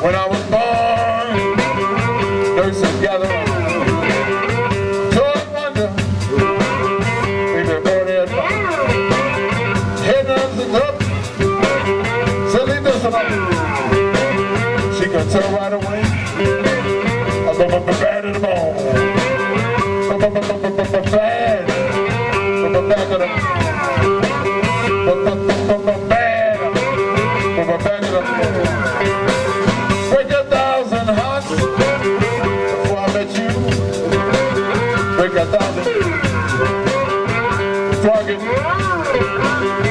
When I was born, nurses gather Joy wonder, baby boy there. Head nurses up, silly up. She can tell right away. I'm bad in the bone. Bad. Bad to the Bad. Bad to the thousand.